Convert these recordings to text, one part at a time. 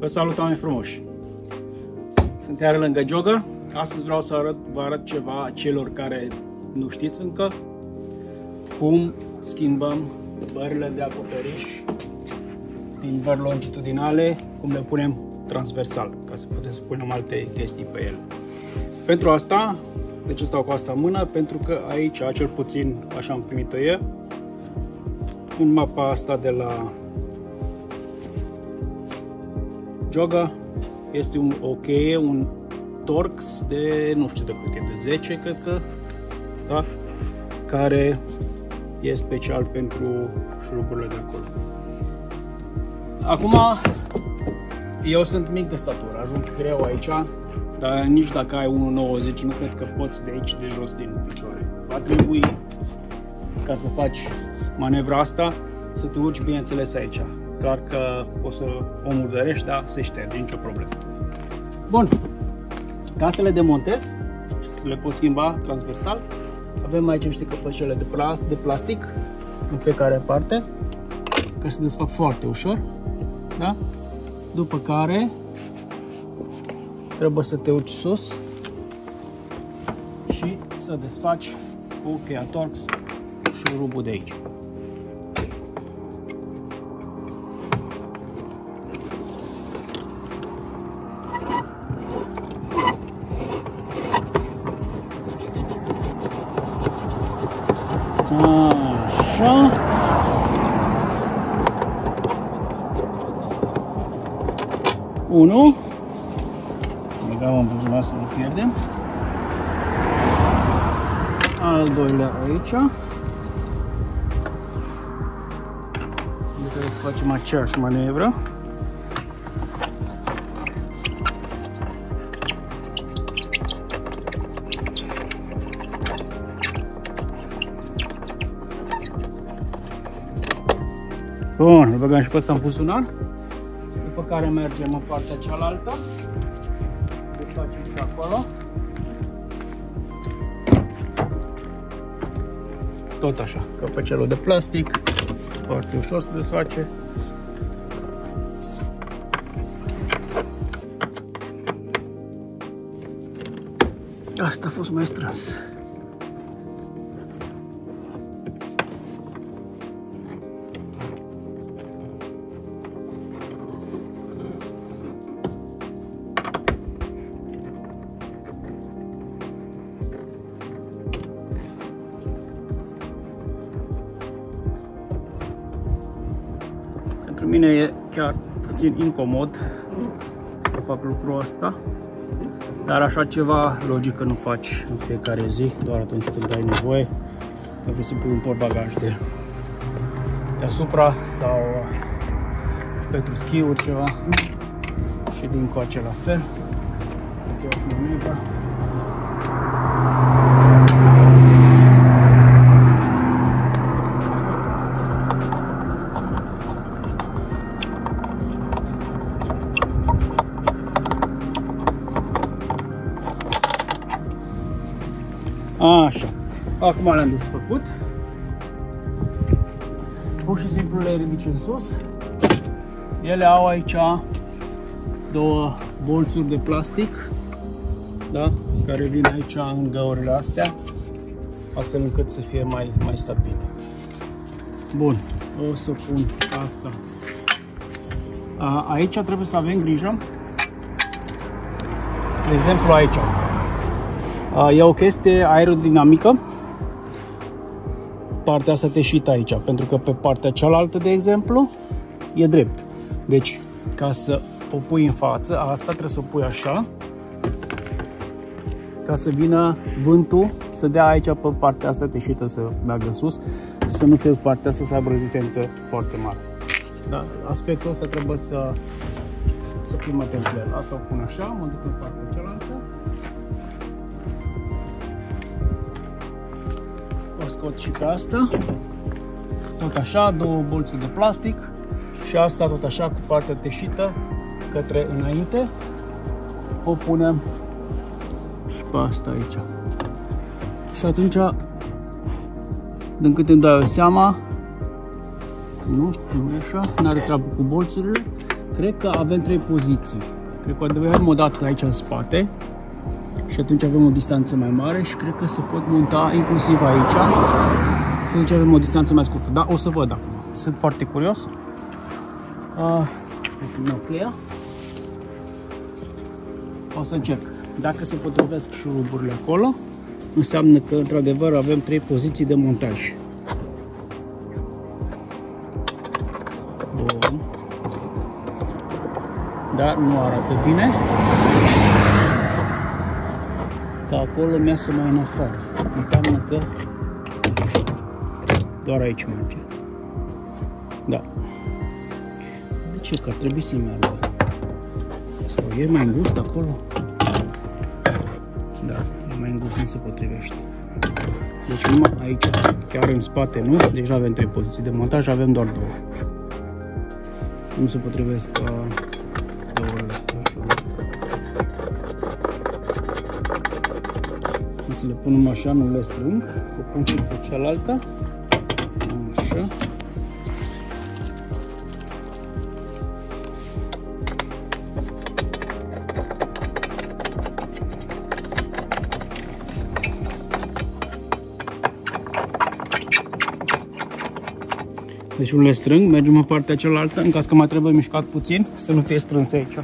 Vă salut, oameni frumoși! Sunt iar lângă Joga. Astăzi vreau să arăt, vă arăt ceva celor care nu știți încă cum schimbăm bările de acoperiș din bări longitudinale, cum le punem transversal, ca să putem să punem alte chestii pe ele. Pentru asta, de ce stau cu asta în mână? Pentru că aici, cel puțin așa am primit-o eu, în mapa asta de la Joga este un, o cheie, un Torx de nu știu de cât e, de 10 cred că, da? care e special pentru șuruburile de acolo. Acum, eu sunt mic de statură, ajung greu aici, dar nici dacă ai 1,90 nu cred că poți de aici de jos din picioare. Va trebui ca să faci manevra asta să te urci bineînțeles aici. Clar că o să o murdărești, dar se șterge, nicio problemă. Bun, ca să le demontez și să le pot schimba transversal, avem aici niște căpăcele de, plast, de plastic în fiecare parte, ca să se desfac foarte ușor. Da? După care trebuie să te urci sus și să desfaci cu cheia Torx șurubul de aici. Așa. Unu. Legăm în buzunar să nu pierdem. Al doilea aici. Trebuie să facem aceeași manevră. Bun, îl băgăm și pe ăsta în buzunar. După care mergem în partea cealaltă. Îl facem și acolo. Tot așa, căpăcelul de plastic. Foarte ușor să desface. Asta a fost mai strâns. Pentru mine e chiar puțin incomod să fac lucrul ăsta, dar așa ceva logic că nu faci în fiecare zi, doar atunci când ai nevoie, că vrei să pui un portbagaj de deasupra sau pentru schiuri ceva și din coace la fel. Așa. Acum le-am desfăcut. Pur și simplu le ridici în sus. Ele au aici două bolțuri de plastic, da? care vin aici în găurile astea, astfel încât să fie mai, mai stabil. Bun, o să pun asta. A, aici trebuie să avem grijă. De exemplu aici, E o chestie aerodinamică. Partea asta teșită aici, pentru că pe partea cealaltă, de exemplu, e drept. Deci, ca să o pui în față, asta trebuie să o pui așa, ca să vină vântul să dea aici pe partea asta teșită să meargă sus, să nu fie partea asta să aibă rezistență foarte mare. Da? Aspectul ăsta trebuie să, să fim atenți la el. Asta o pun așa, mă duc în partea cealaltă. Scot și pe asta. Tot așa, două bolțe de plastic și asta tot așa cu partea teșită către înainte. O punem și pe asta aici. Și atunci, din câte îmi dau eu seama, nu, nu e așa, nu are treabă cu bolțurile, Cred că avem trei poziții. Cred că avem o dată aici în spate și atunci avem o distanță mai mare și cred că se pot monta inclusiv aici și atunci avem o distanță mai scurtă. Da, o să văd acum. Sunt foarte curios. Uh, cheia. O să încerc. Dacă se potrivesc șuruburile acolo, înseamnă că într-adevăr avem trei poziții de montaj. Bun. Dar nu arată bine. Că acolo mi-a mai în afară. Înseamnă că doar aici merge. Da. De ce? Că ar trebui să-i meargă. Sau e mai îngust acolo? Da, e mai îngust, nu se potrivește. Deci numai aici, chiar în spate, nu? Deja avem trei poziții de montaj, avem doar două. Nu se potrivesc uh, Să le punem așa, nu le strâng. O pun și pe cealaltă. Așa. Deci nu le strâng, mergem în partea cealaltă, în caz că mai trebuie mișcat puțin, să nu fie strâns aici.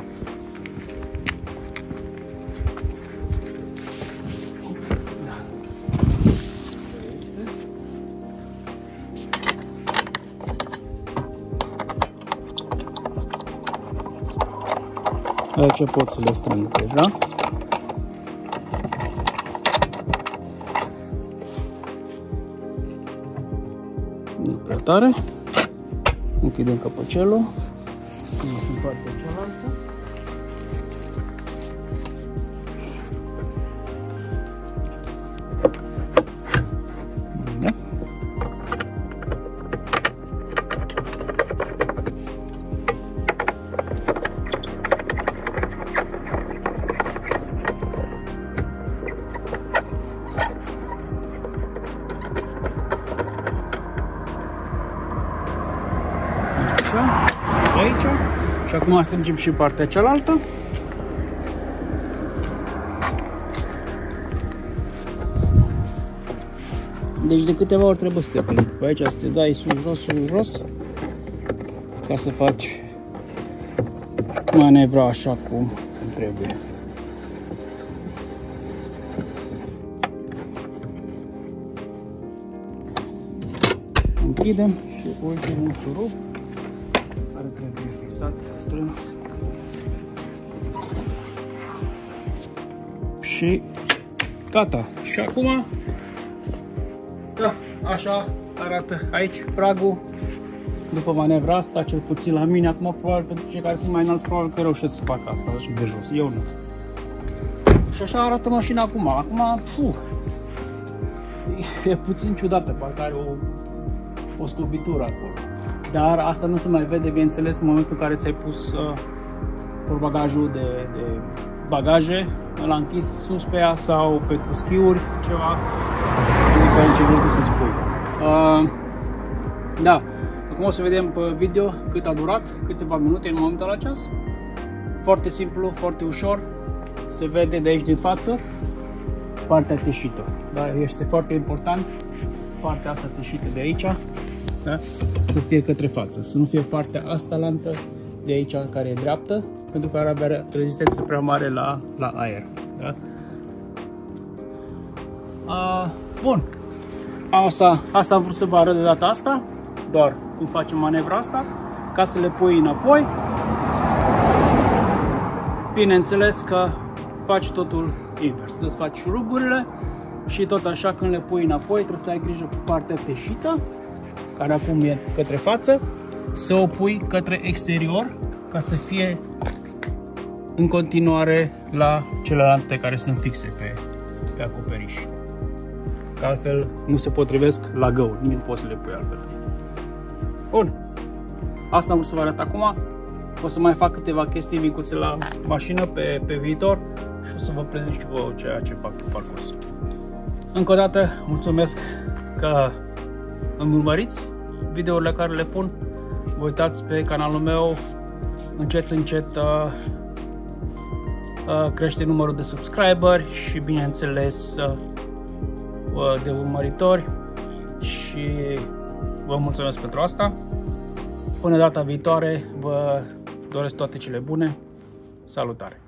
Aici pot să le strâng deja. Nu prea tare. Închidem căpăcelul. Aici. Și acum strângem și partea cealaltă. Deci de câteva ori trebuie să te plimbi. Pe aici să te dai sus, jos, sus, jos. Ca să faci manevra așa cum trebuie. Închidem și ultimul șurub care trebuie fixat strâns și gata. Și acum, da, așa arată aici pragul. După manevra asta, cel puțin la mine, acum probabil pentru cei care sunt mai înalți, probabil că reușesc să fac asta și de jos, eu nu. Și așa arată mașina acum, acum, puh, e puțin ciudată, parcă are o, o sculptură acolo dar asta nu se mai vede, bineînțeles, în momentul în care ți-ai pus uh, bagajul de, de bagaje, l-a închis sus pe ea sau pe schiuri, ceva, indiferent ce vrei tu să-ți pui. Uh, da, acum o să vedem pe video cât a durat, câteva minute în momentul la ceas. Foarte simplu, foarte ușor, se vede de aici din față partea teșită. Da? Este foarte important partea asta teșită de aici da? să fie către față, să nu fie partea asta lantă de aici care e dreaptă, pentru că ar avea rezistență prea mare la, la aer. Da? A, bun, asta, asta am vrut să vă arăt de data asta, doar cum facem manevra asta, ca să le pui înapoi. Bineînțeles că faci totul invers, îți faci șuruburile și tot așa când le pui înapoi trebuie să ai grijă cu partea teșită care acum e către față, să o pui către exterior ca să fie în continuare la celelalte care sunt fixe pe, pe acoperiș. Că altfel nu se potrivesc la găuri, nici nu poți să le pui altfel. Bun, asta am vrut să vă arăt acum. O să mai fac câteva chestii micuțe la mașină pe, pe viitor și o să vă prezint și vouă ceea ce fac pe parcurs. Încă o dată, mulțumesc că îmi urmăriți videourile care le pun. Vă uitați pe canalul meu încet, încet uh, uh, crește numărul de subscriberi și bineînțeles uh, uh, de urmăritori și vă mulțumesc pentru asta. Până data viitoare, vă doresc toate cele bune. Salutare!